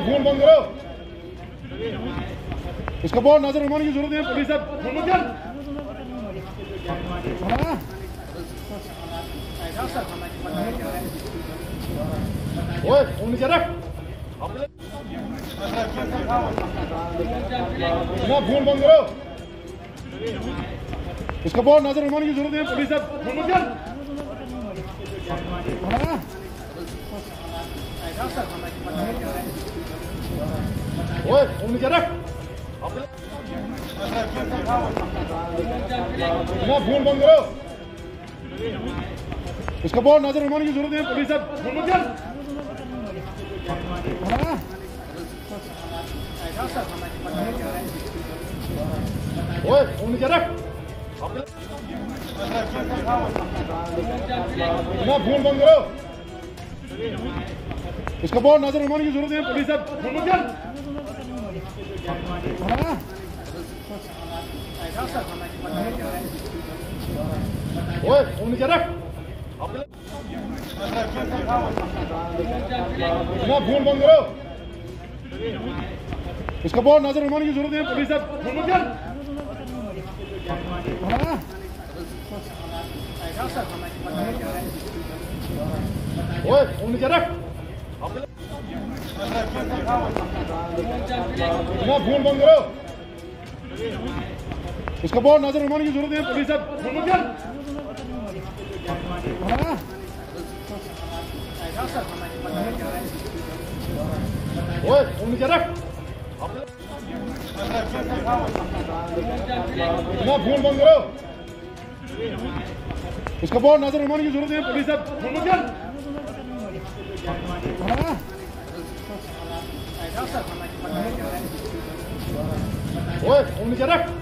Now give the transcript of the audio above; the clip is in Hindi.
फ़ोन बंद करो। इसका बहुत नज़र घुमाने की ज़रूरत है, पुलिस। ओए, फ़ोन नीचे रख। ना, फ़ोन बंद करो। इसका बहुत नज़र घुमाने की ज़रूरत है, पुलिस फ़ोन हाँ। ओए रख? ना फ़ोन बंद करो। इसका बहुत नज़र घुमाने की ज़रूरत है, पुलिस साहब। फ़ोन कर। ओए ना फ़ोन बंद करो। इसका बहुत नज़र घुमाने की ज़रूरत है, पुलिस फ़ोन बंद करो। इसको बहुत नज़र घुमाने की ज़रूरत है, पुलिस हाँ। ओए, फ़ोन नीचे रख। फ़ोन बंद करो। इसका बहुत नज़र घुमाने की ज़रूरत है, पुलिस। ओए, फ़ोन ना, फ़ोन बंद करो। इसका बहुत नज़र घुमाने की ज़रूरत है, पुलिस साहब फ़ोन मत कर हाँ। ओए फ़ोन नीचे रख